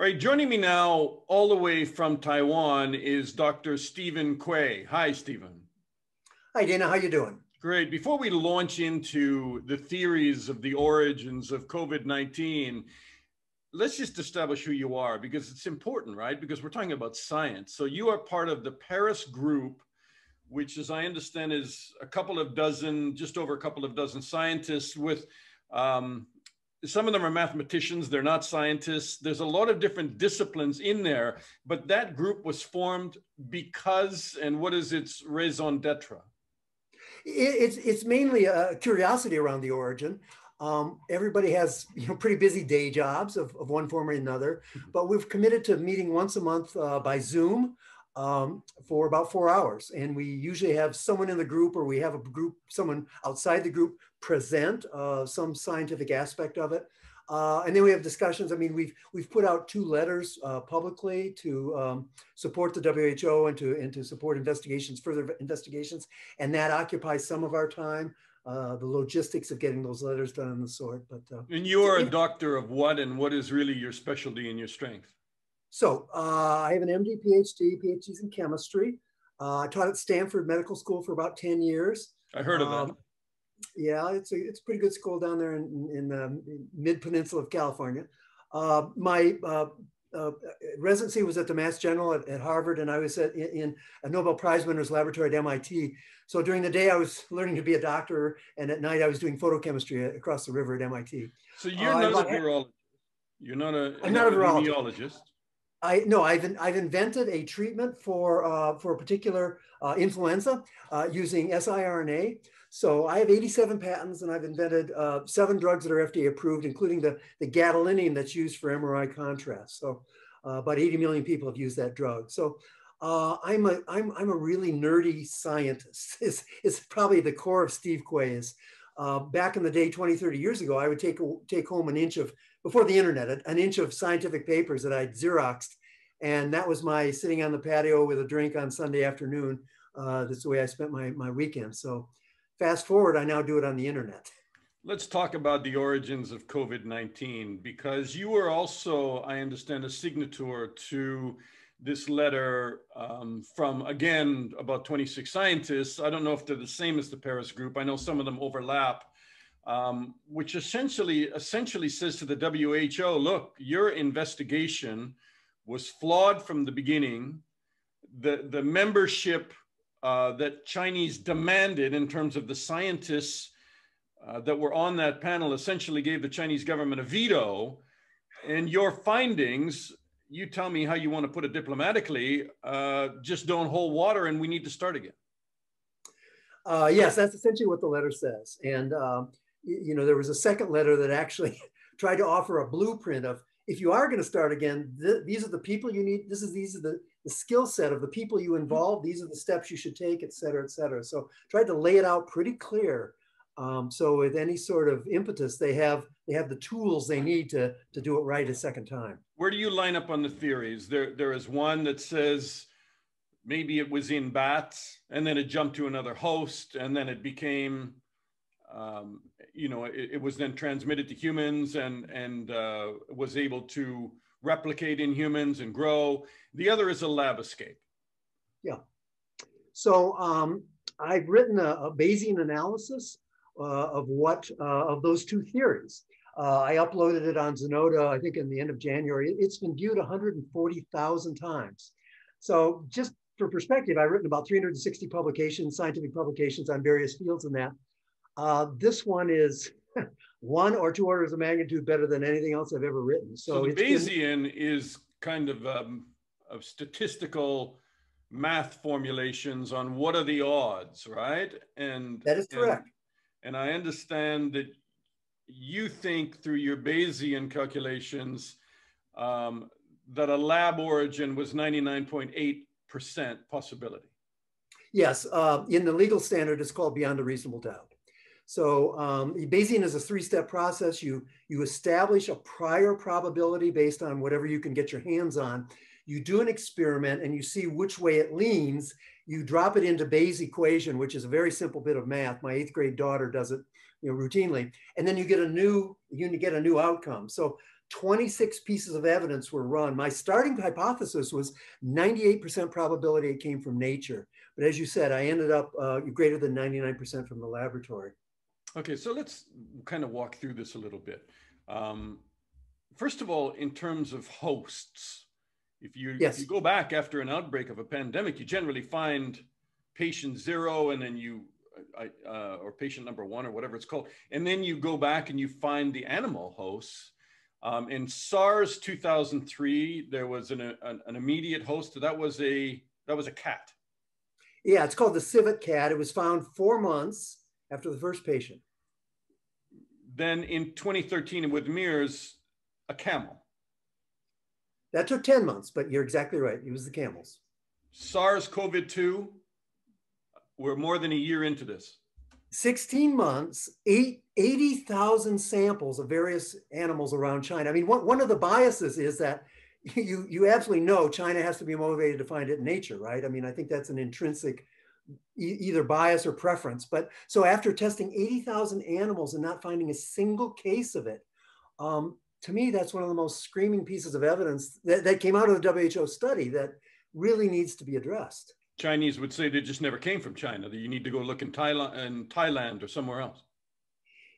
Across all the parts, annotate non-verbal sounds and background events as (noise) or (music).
All right, joining me now, all the way from Taiwan, is Dr. Stephen Quay. Hi, Stephen. Hi, Dana. How you doing? Great. Before we launch into the theories of the origins of COVID-19, let's just establish who you are because it's important, right? Because we're talking about science. So you are part of the Paris group, which, as I understand, is a couple of dozen, just over a couple of dozen scientists with um, some of them are mathematicians, they're not scientists. There's a lot of different disciplines in there, but that group was formed because, and what is its raison d'etre? It's, it's mainly a curiosity around the origin. Um, everybody has you know pretty busy day jobs of, of one form or another, but we've committed to meeting once a month uh, by Zoom um, for about four hours. And we usually have someone in the group or we have a group, someone outside the group present uh, some scientific aspect of it. Uh, and then we have discussions. I mean, we've we've put out two letters uh, publicly to um, support the WHO and to and to support investigations, further investigations, and that occupies some of our time. Uh, the logistics of getting those letters done and the sort. But uh, and you are a doctor of what, and what is really your specialty and your strength? So uh, I have an MD, PhD, PhDs in chemistry. Uh, I taught at Stanford Medical School for about 10 years. I heard of um, that. Yeah, it's a, it's a pretty good school down there in, in the um, mid peninsula of California. Uh, my uh, uh, residency was at the Mass General at, at Harvard, and I was at, in, in, a Nobel Prize winner's laboratory at MIT. So during the day, I was learning to be a doctor, and at night, I was doing photochemistry across the river at MIT. So you're uh, not a virologist. You're not a. I'm not, not a virologist. I no, I've I've invented a treatment for uh, for a particular uh, influenza uh, using siRNA. So I have 87 patents, and I've invented uh, seven drugs that are FDA approved, including the the gadolinium that's used for MRI contrast. So uh, about 80 million people have used that drug. So uh, I'm a I'm I'm a really nerdy scientist. (laughs) It's, it's probably the core of Steve Quay is. back in the day, 20, 30 years ago, I would take take home an inch of before the internet, an inch of scientific papers that I'd Xeroxed. And that was my sitting on the patio with a drink on Sunday afternoon. Uh, that's the way I spent my, my weekend. So fast forward, I now do it on the internet. Let's talk about the origins of COVID 19 because you were also, I understand, a signature to this letter um, from, again, about 26 scientists. I don't know if they're the same as the Paris group. I know some of them overlap um, which essentially essentially says to the WHO, look, your investigation was flawed from the beginning. The, the membership uh, that Chinese demanded in terms of the scientists uh, that were on that panel essentially gave the Chinese government a veto. And your findings, you tell me how you want to put it diplomatically, uh, just don't hold water and we need to start again. Uh, yes, that's essentially what the letter says. And um, you know, there was a second letter that actually (laughs) tried to offer a blueprint of if you are going to start again, th these are the people you need. This is these are the, the skill set of the people you involve. These are the steps you should take, et cetera, et cetera. So tried to lay it out pretty clear. Um, so with any sort of impetus, they have they have the tools they need to to do it right a second time. Where do you line up on the theories? There there is one that says maybe it was in bats, and then it jumped to another host, and then it became um, you know, it, it, was then transmitted to humans and, and uh, was able to replicate in humans and grow. The other is a lab escape. Yeah. So um, I've written a, a Bayesian analysis uh, of what, uh, of those two theories. Uh, I uploaded it on Zenodo, I think in the end of January. It's been viewed 140,000 times. So just for perspective, I've written about 360 publications, scientific publications on various fields in that. Uh, this one is (laughs) one or two orders of magnitude better than anything else I've ever written. So, so the Bayesian been, is kind of um, of statistical math formulations on what are the odds, right? And that is correct. And, and I understand that you think through your Bayesian calculations um, that a lab origin was 99.8% possibility. Yes, uh, in the legal standard, it's called beyond a reasonable doubt. So um, Bayesian is a three-step process. You, you establish a prior probability based on whatever you can get your hands on. You do an experiment and you see which way it leans. You drop it into Bayes equation, which is a very simple bit of math. My eighth grade daughter does it you know, routinely. And then you get a new, you get a new outcome. So 26 pieces of evidence were run. My starting hypothesis was 98% probability it came from nature. But as you said, I ended up uh, greater than 99% from the laboratory. Okay, so let's kind of walk through this a little bit. Um, first of all, in terms of hosts, if you, yes. if you go back after an outbreak of a pandemic, you generally find patient zero and then you uh, or patient number one or whatever it's called. And then you go back and you find the animal hosts. Um, in SARS 2003, there was an, an, an, immediate host. That was a that was a cat. Yeah, it's called the civet cat. It was found four months after the first patient. Then in 2013 with MERS, a camel. That took 10 months, but you're exactly right. It was the camels. SARS-CoV-2, we're more than a year into this. 16 months, eight, 80,000 samples of various animals around China. I mean, one, one of the biases is that (laughs) you, you absolutely know China has to be motivated to find it in nature, right? I mean, I think that's an intrinsic e either bias or preference. But so after testing 80,000 animals and not finding a single case of it, um, to me, that's one of the most screaming pieces of evidence that, that came out of the WHO study that really needs to be addressed. Chinese would say they just never came from China. That you need to go look in Thailand, in Thailand or somewhere else.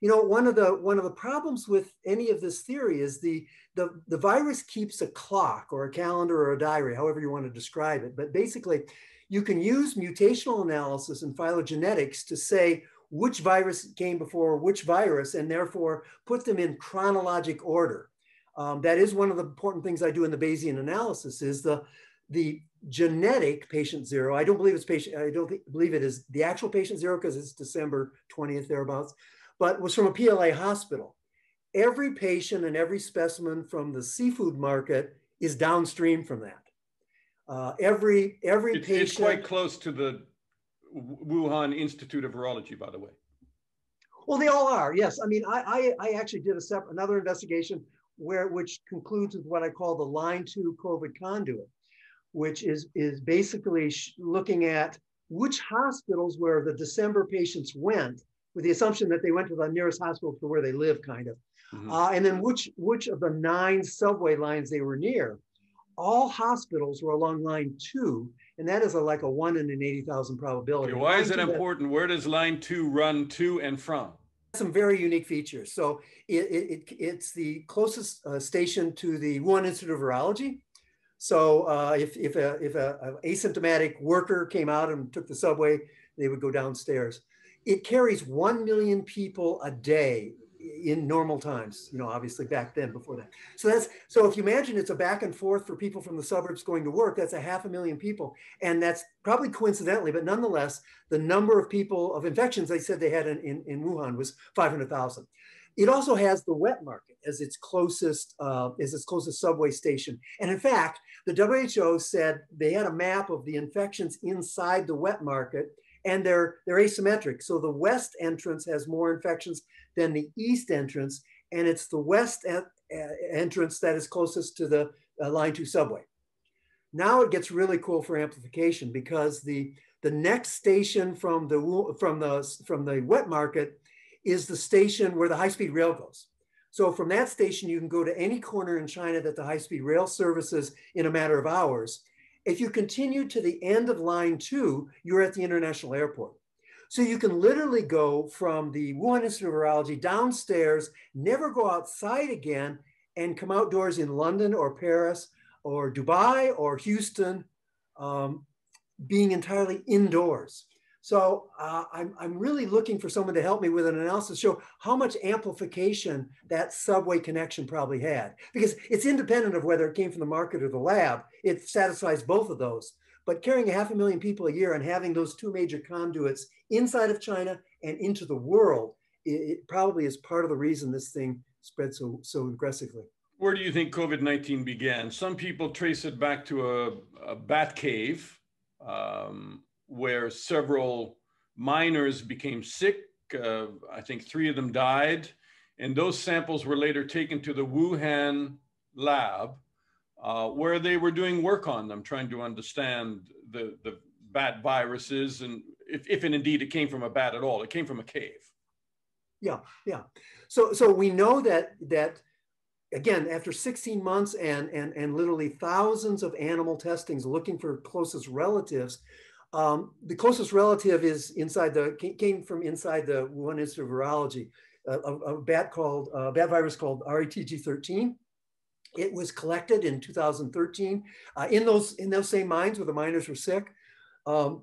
You know, one of the one of the problems with any of this theory is the the the virus keeps a clock or a calendar or a diary, however you want to describe it. But basically, you can use mutational analysis and phylogenetics to say which virus came before which virus and therefore put them in chronologic order. Um, that is one of the important things I do in the Bayesian analysis is the, the genetic patient zero. I don't believe it's patient, I don't believe it is the actual patient zero because it's December 20th thereabouts, but was from a PLA hospital. Every patient and every specimen from the seafood market is downstream from that. Uh, every every it's, patient. It's quite close to the Wuhan Institute of Virology, by the way. Well, they all are. Yes, I mean, I I, I actually did a separate another investigation where which concludes with what I call the line two COVID conduit, which is is basically looking at which hospitals where the December patients went, with the assumption that they went to the nearest hospital to where they live, kind of, mm-hmm. uh, and then which which of the nine subway lines they were near all hospitals were along line two, and that is a, like a one in an 80,000 probability. Okay, why is it important? Where does line two run to and from? Some very unique features. So it, it, it's the closest uh, station to the Wuhan Institute of Virology. So uh, if, if, a, if a, a asymptomatic worker came out and took the subway, they would go downstairs. It carries 1 million people a day in normal times, you know, obviously back then before that. So that's so if you imagine it's a back and forth for people from the suburbs going to work, that's a half a million people. And that's probably coincidentally, but nonetheless, the number of people of infections they said they had in, in, in Wuhan was 500,000. It also has the wet market as its closest uh, as its closest subway station. And in fact, the WHO said they had a map of the infections inside the wet market and they're they're asymmetric. So the west entrance has more infections than the east entrance, and it's the west entrance that is closest to the uh, Line 2 subway. Now it gets really cool for amplification because the the next station from the from the from the wet market is the station where the high-speed rail goes. So from that station, you can go to any corner in China that the high-speed rail services in a matter of hours. If you continue to the end of line two, you're at the international airport. So you can literally go from the Wuhan Institute of Virology downstairs, never go outside again, and come outdoors in London or Paris or Dubai or Houston, um, being entirely indoors. So uh, I'm, I'm really looking for someone to help me with an analysis show how much amplification that subway connection probably had. Because it's independent of whether it came from the market or the lab, it satisfies both of those. But carrying a half a million people a year and having those two major conduits inside of China and into the world, it, probably is part of the reason this thing spread so, so aggressively. Where do you think COVID 19 began? Some people trace it back to a, a bat cave. Um, where several miners became sick. Uh, I think three of them died. And those samples were later taken to the Wuhan lab uh, where they were doing work on them, trying to understand the, the bat viruses and if, if and indeed it came from a bat at all. It came from a cave. Yeah, yeah. So, so we know that, that again, after 16 months and, and, and literally thousands of animal testings looking for closest relatives, um, the closest relative is inside the, came from inside the Wuhan Institute of Virology, a, a, bat called, a bat virus called RETG13. It was collected in 2013 uh, in those in those same mines where the miners were sick. Um,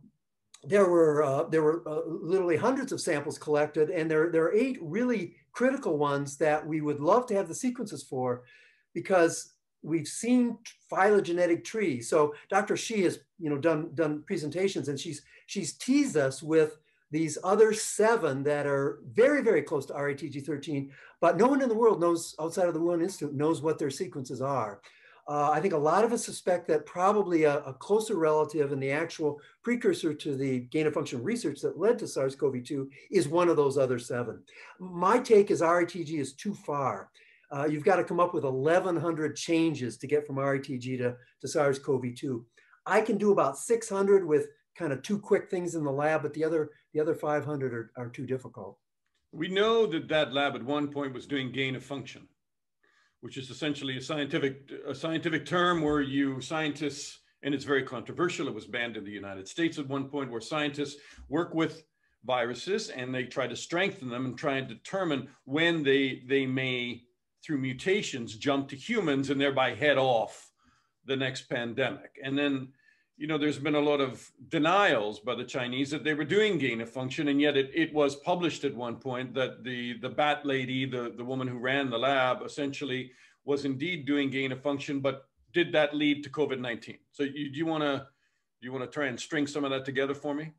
there were uh, there were uh, literally hundreds of samples collected, and there there are eight really critical ones that we would love to have the sequences for, because we've seen phylogenetic trees. So Dr. Shi has you know done done presentations, and she's she's teased us with these other seven that are very, very close to RATG13, but no one in the world knows outside of the Wuhan Institute knows what their sequences are. Uh, I think a lot of us suspect that probably a, a, closer relative and the actual precursor to the gain of function research that led to SARS-CoV-2 is one of those other seven. My take is RATG is too far. Uh, you've got to come up with 1,100 changes to get from RATG to, to SARS-CoV-2. I can do about 600 with kind of two quick things in the lab, but the other the other 500 are, are too difficult. We know that that lab at one point was doing gain of function, which is essentially a scientific a scientific term where you scientists and it's very controversial. It was banned in the United States at one point, where scientists work with viruses and they try to strengthen them and try and determine when they they may through mutations jump to humans and thereby head off the next pandemic. And then you know, there's been a lot of denials by the Chinese that they were doing gain of function, and yet it, it was published at one point that the the bat lady, the, the woman who ran the lab, essentially was indeed doing gain of function, but did that lead to COVID-19? So you, do you want to you want to try and string some of that together for me?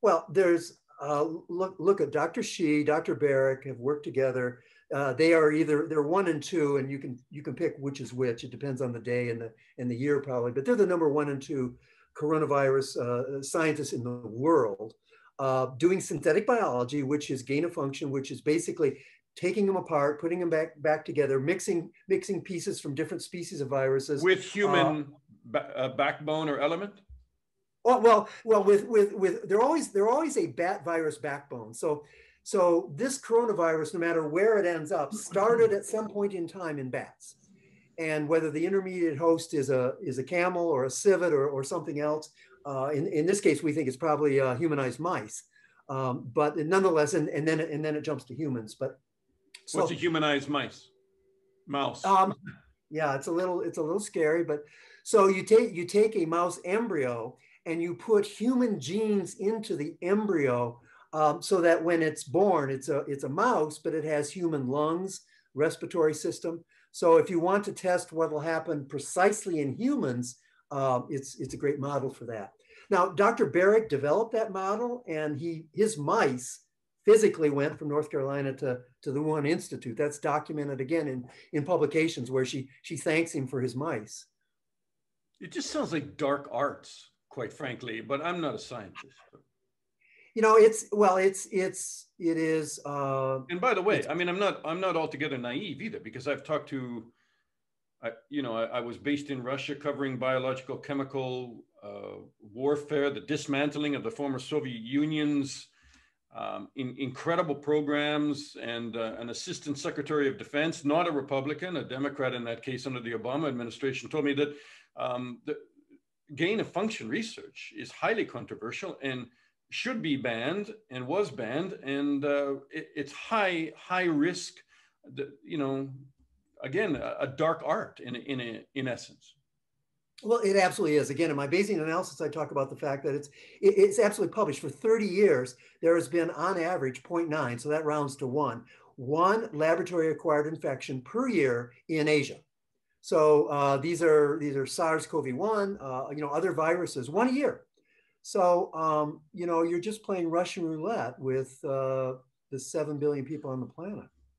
Well, there's uh, look look at Dr. Shi, Dr. Baric have worked together uh, they are either they're one and two, and you can you can pick which is which. It depends on the day and the and the year probably, but they're the number one and two coronavirus uh, scientists in the world uh, doing synthetic biology, which is gain of function, which is basically taking them apart, putting them back back together, mixing mixing pieces from different species of viruses with human ba uh, backbone or element. Well, well, well, with with with they're always they're always a bat virus backbone. So so this coronavirus, no matter where it ends up, started at some point in time in bats. And whether the intermediate host is a, is a camel or a civet or, or something else, uh, in, in this case, we think it's probably uh, humanized mice. Um, but nonetheless, and, and, then, and then it jumps to humans. But so, What's a humanized mice? Mouse. Um, yeah, it's a little, it's a little scary, but so you take, you take a mouse embryo and you put human genes into the embryo um, so that when it's born, it's a, it's a mouse, but it has human lungs, respiratory system. So if you want to test what will happen precisely in humans, uh, it's, it's a great model for that. Now, Dr. Baric developed that model and he, his mice physically went from North Carolina to, to the Wuhan Institute. That's documented again in, in publications where she, she thanks him for his mice. It just sounds like dark arts, quite frankly, but I'm not a scientist you know it's well it's it's it is uh and by the way i mean i'm not i'm not altogether naive either because i've talked to I, you know I, I was based in russia covering biological chemical uh, warfare the dismantling of the former soviet union's um, in, incredible programs and uh, an assistant secretary of defense not a republican a democrat in that case under the obama administration told me that um, the gain of function research is highly controversial and should be banned and was banned, and uh, it, it's high high risk. You know, again, a, a dark art in in a, in essence. Well, it absolutely is. Again, in my Bayesian analysis, I talk about the fact that it's it, it's absolutely published for 30 years. There has been on average 0.9, so that rounds to one, one laboratory acquired infection per year in Asia. So uh, these are these are SARS-CoV-1, uh, you know, other viruses, one a year. So, um, you know, you're just playing Russian roulette with uh, the 7 billion people on the planet.